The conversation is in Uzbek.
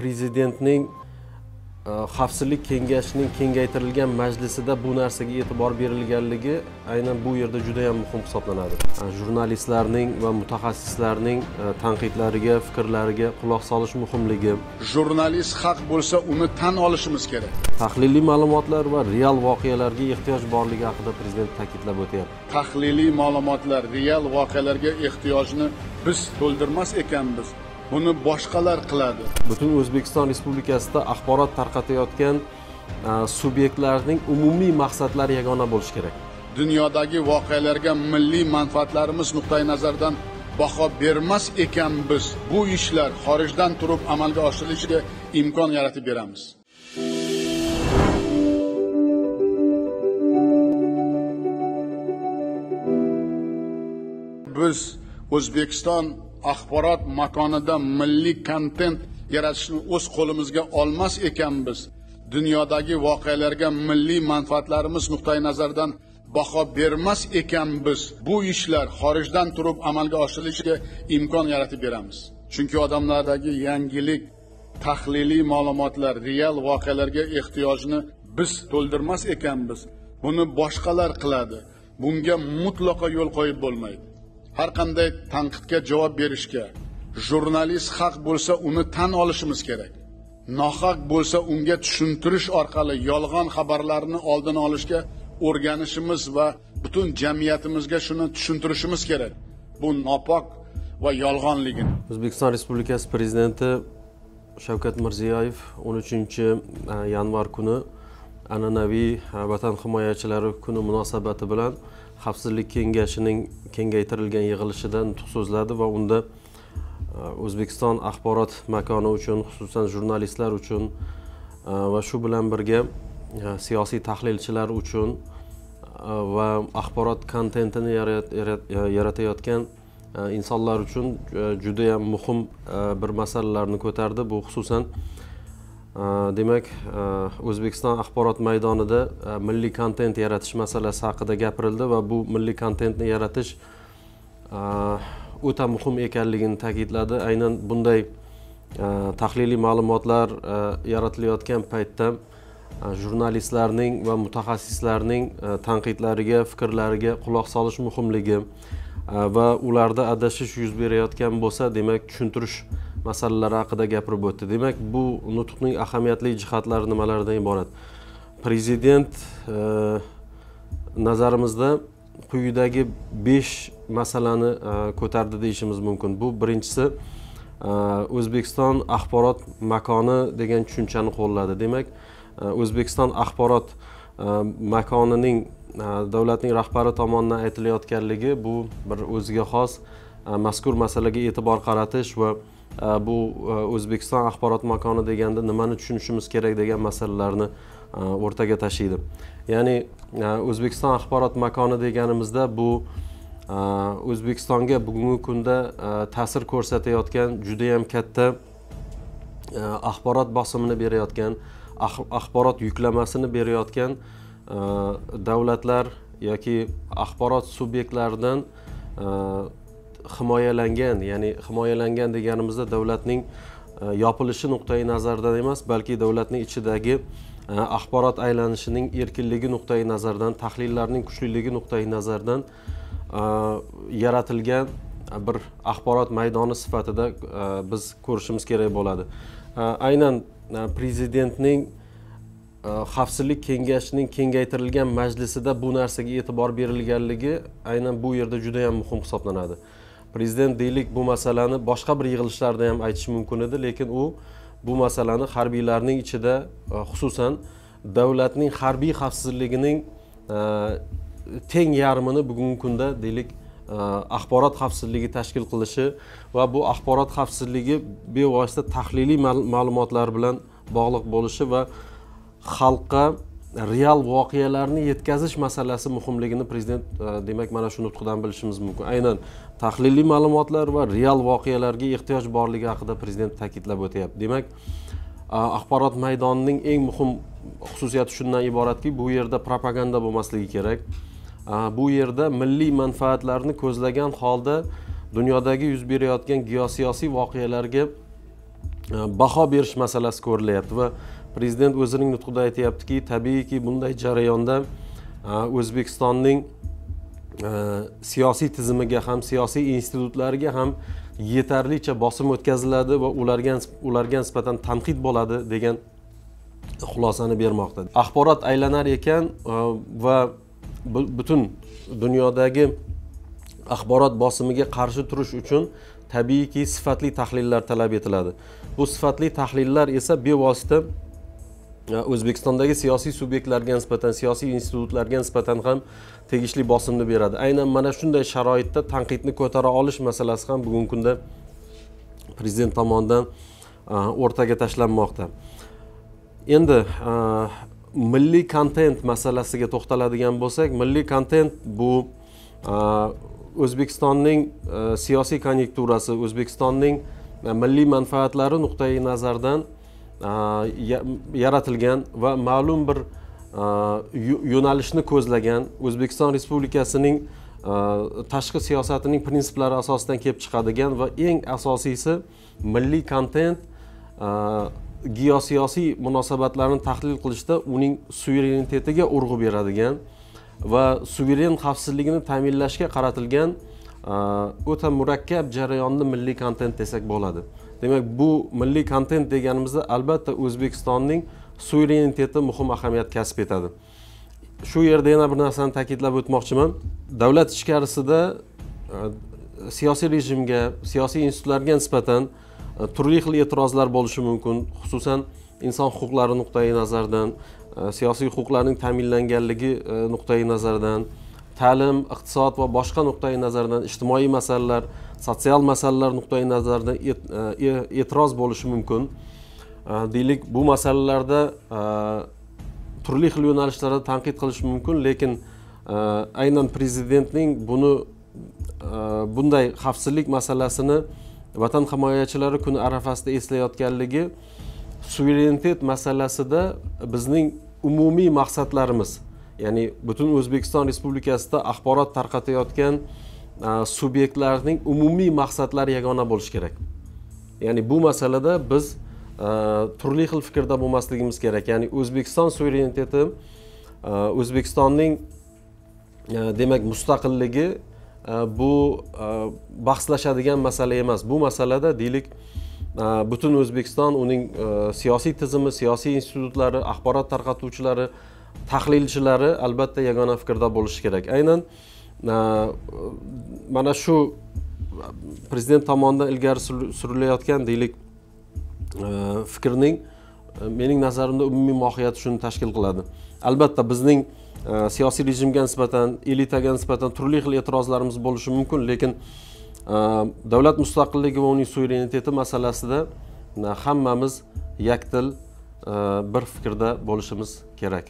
prezidentning xavfsizlik kengashining kengaytirilgan majlisida bu narsaga e'tibor berilganligi aynan bu yerda juda yam muhim hisoblanadi. Jurnalistlarning va mutaxassislarning tanqidlariga fikrlariga quloq solish muhimligi. Jurnalist haq bo'lsa uni tan olishimiz kerak. Tahliliy ma'lumotlar va real voqealarga ehtiyoj borligi haqida prezident ta'kidlab o'tyapti. Tahliliy ma'lumotlar real voqealarga ehtiyojni biz to'ldirmas ekanmiz buni boshqalar qiladi. Butun o'zbekiston respublikasida axborot tarqatayotgan subyektlarning umumiy maqsadlari yagona bo'lishi kerak. Dunyodagi voqealarga milliy manfaatlarimiz nuqtai nazaridan baho bermas ekanmiz bu ishlar xorijdan turib amalga oshirilishiga imkon yaratib beramiz. Biz o'zbekiston axborot makonida milliy kontent yaratishni o'z qo'limizga olmas ekanmiz. Dunyodagi voqealarga milliy manfaatlarimiz nuqtai nazaridan baho bermas ekanmiz. Bu ishlar xorijdan turib amalga oshirilishiga imkon yaratib beramiz. Chunki odamlardagi yangilik tahliliy ma'lumotlar real voqealarga ehtiyojni biz to'ldirmas ekanmiz. Buni boshqalar qiladi. Bunga mutlaqo yo'l qo'yib bo'lmaydi. Har qanday tanqidga javob berishga jurnalist haq bo'lsa uni tan olishimiz kerak. Nohaq bo'lsa unga tushuntirish orqali yolg'on xabarlarni oldini olishga o'rganishimiz va butun jamiyatimizga shuni tushuntirishimiz kerak. Bu nopok va yolg'onligini. O'zbekiston respublikasi prezidenti shavkat mirziyoyev o'n uchinchi e, yanvar kuni an'anaviy e, vatan himoyachilari kuni munosabati bilan xavfsizlik kengashining kengaytirilgan yig'ilishida nutq so'zladi va unda e, o'zbekiston axborot makoni uchun xususan jurnalistlar uchun e, va shu bilan birga siyosiy tahlilchilar uchun va axborot kontentini yaratayotgan insonlar uchun judayam muhim bir masalalarni ko'tardi. Bu xususan Э, demak э, o'zbekiston axborot maydonida э, milliy kontent yaratish masalasi haqida gapirildi va bu milliy kontentni yaratish e, o'ta muhim ekanligini ta'kidladi. Aynan bunday e, tahliliy ma'lumotlar e, yaratilayotgan paytda jurnalistlarning va mutaxassislarning tanqidlariga fikrlariga quloq solish muhimligi va ularda adashish yuz berayotgan bo'lsa demak tushuntirish masalalari haqida gapirib o'tdi. Demak bu nutqning ahamiyatli jihatlari nimalardan iborat? Prezident e, nazarimizda quyidagi besh masalani e, ko'tardi deyishimiz mumkin. Bu birinchisi e, o'zbekiston axborot makoni degan tushunchani qo'lladi. Demak o'zbekiston axborot makonining davlatning rahbari tomonidan aytilayotganligi bu bir o'ziga xos E, mazkur masalaga e'tibor qaratish va e, bu e, o'zbekiston axborot makoni deganda nimani tushunishimiz kerak degan masalalarni o'rtaga tashlaydi. Ya'ni o'zbekiston axborot makoni deganimizda bu o'zbekistonga bugungi kunda ta'sir ko'rsatayotgan judayam katta axborot bosimini berayotgan axborot yuklamasini berayotgan davlatlar yoki axborot subyektlaridan himoyalangan ya'ni himoyalangan deganimizda davlatning e, yopilishi nuqtai nazaridan emas balki davlatning ichidagi e, axborot aylanishining erkinligi nuqtai nazaridan tahlillarning kuchliligi nuqtai nazaridan e, yaratilgan bir axborot maydoni sifatida biz ko'rishimiz kerak bo'ladi. Aynan prezidentning xavfsizlik kengashining kengaytirilgan majlisida bu narsaga e'tibor berilganligi aynan bu yerda juda yam muhim hisoblanadi. Prezident deylik bu masalani boshqa bir yig'ilishlarda ham aytishi mumkin edi lekin u bu masalani harbiylarning ichida e, xususan davlatning harbiy xavfsizligining e, teng yarmini bugungi kunda deylik e, axborot xavfsizligi tashkil qilishi va bu axborot xavfsizligi bevosita tahliliy ma'lumotlar bilan bog'liq bo'lishi va xalqqa real voqealarni yetkazish masalasi muhimligini prezident e, demak mana shu nutqidan bilishimiz mumkin. Aynan tahliliy ma'lumotlar va real voqealarga ehtiyoj borligi haqida prezident ta'kidlab o'tyapti. Demak e, axborot maydonining eng muhim xususiyati shundan iboratki bu yerda propaganda bo'lmasligi kerak. E, bu yerda milliy manfaatlarni ko'zlagan holda dunyodagi yuz berayotgan geosiyosiy voqealarga baho berish masalasi ko'rilyapti va prezident o'zining nutqida aytyaptiki tabiiyki bunday jarayonda э, o'zbekistonning э, siyosiy tizimiga ham siyosiy institutlariga ham yetarlicha bosim o'tkaziladi va ularga ularga nisbatan tanqid bo'ladi degan xulosani bermoqda. Axborot aylanar ekan э, va butun dunyodagi axborot bosimiga qarshi turish uchun tabiiyki sifatli tahlillar talab etiladi. Bu sifatli tahlillar esa bevosita e, o'zbekistondagi siyosiy subyektlarga nisbatan siyosiy institutlarga nisbatan ham tegishli bosimni beradi. Aynan mana shunday sharoitda tanqidni ko'tara olish masalasi ham bugungi kunda prezident tomonidan e, o'rtaga tashlanmoqda. Endi e, milliy kontent masalasiga to'xtaladigan bo'lsak milliy kontent bu o'zbekistonning e, siyosiy konyekturasi o'zbekistonning e, milliy manfaatlari nuqtai nazaridan e, yaratilgan va ma'lum bir yo'nalishni ko'zlagan o'zbekiston respublikasining tashqi siyosatining prinsiplari asosidan kelib chiqadigan va eng asosiysi milliy kontent geosiyosiy munosabatlarni tahlil qilishda uning suverenitetiga urg'u beradigan va suveren xavfsizligini ta'minlashga qaratilgan o'ta murakkab jarayonni milliy kontent desak bo'ladi. Demak bu milliy kontent deganimizda albatta o'zbekistonning suvereniteti muhim ahamiyat kasb etadi. Shu yerda yana bir narsani ta'kidlab o'tmoqchiman. Davlat ichkarisida siyosiy rejimga siyosiy institutlarga nisbatan turli xil e'tirozlar bo'lishi mumkin xususan inson huquqlari nuqtai nazaridan Э, siyosiy huquqlarning ta'minlanganligi e, nuqtai nazaridan ta'lim iqtisod va boshqa nuqtai nazardan ijtimoiy masalalar sotsial masalalar nuqtai nazaridan e, e, e'tiroz bo'lishi mumkin. Deylik bu masalalarda turli xil yo'nalishlarda tanqid qilish mumkin lekin aynan prezidentning buni bunday xavfsizlik masalasini vatan himoyachilari kuni arafasida eslayotganligi suverenitet masalasida bizning umumiy maqsadlarimiz. Ya'ni butun o'zbekiston respublikasida axborot tarqatayotgan subyektlarning umumiy maqsadlari yagona bo'lishi kerak. Ya'ni bu masalada biz turli xil fikrda bo'lmasligimiz kerak. Ya'ni o'zbekiston suvereniteti o'zbekistonning demak mustaqilligi bu bahslashadigan masala emas. Bu masalada deylik butun o'zbekiston uning siyosiy tizimi siyosiy institutlari axborot tarqatuvchilari tahlilchilari albatta yagona fikrda bo'lishi kerak aynan mana shu prezident tomonidan ilgari surilayotgan deylik fikrning mening nazarimda umumiy mohiyati shuni tashkil qiladi albatta bizning siyosiy rejimga nisbatan elitaga nisbatan turli xil e'tirozlarimiz bo'lishi mumkin lekin Э, davlat mustaqilligi va uning suvereniteti masalasida e, hammamiz yakdil e, bir fikrda bo'lishimiz kerak.